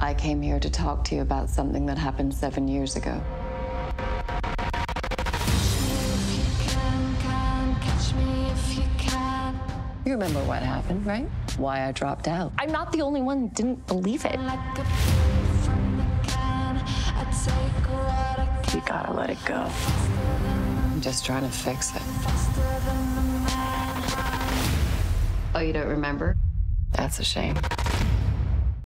I came here to talk to you about something that happened seven years ago. You remember what happened, right? Why I dropped out. I'm not the only one who didn't believe it. You gotta let it go. I'm just trying to fix it. Oh, you don't remember? That's a shame.